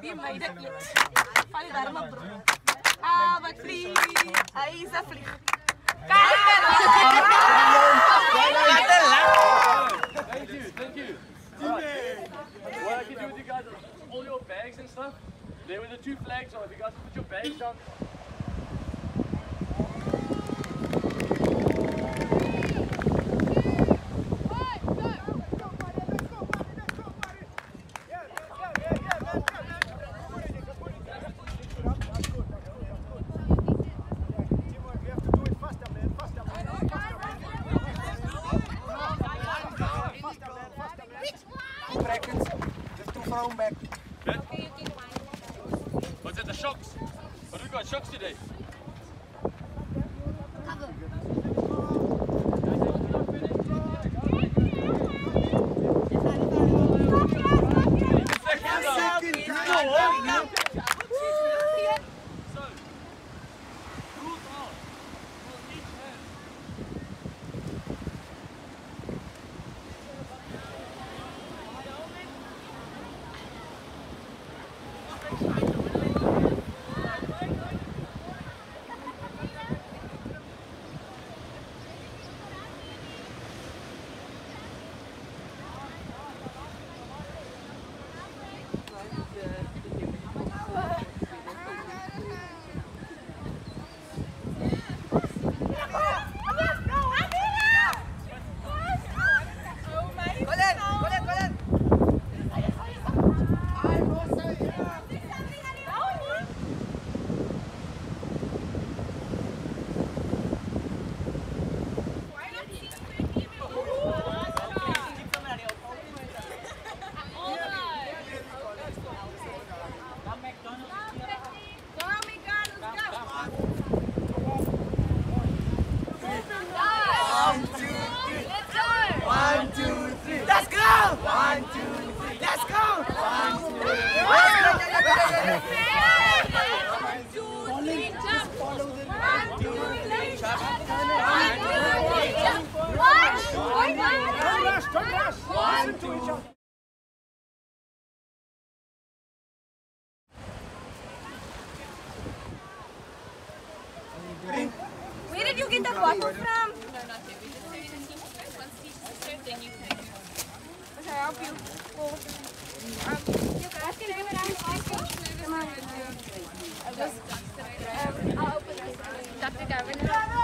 Wie made it brood. Ah, wat. Kijk Thank you, thank you. What I can do with you guys is all your bags and stuff. There were the two flags on. If you guys put your bags down. What's it? The shocks. What have we got? Shocks today. So, You. Well, um, you guys can um. Dr. Gavin.